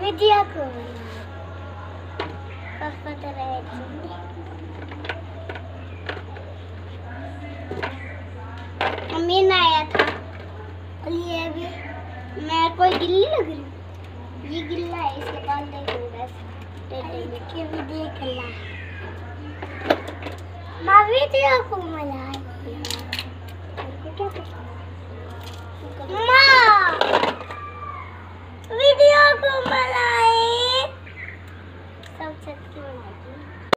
Mediaco. Posso botar a mummy Amin आया था और ये अभी मैं कोई गिल्ली लग रही ये गिल्ला है इसके पास देखो बस देखिए भी देख ला मावी तेरा आपको मजा वीडियो को मलाई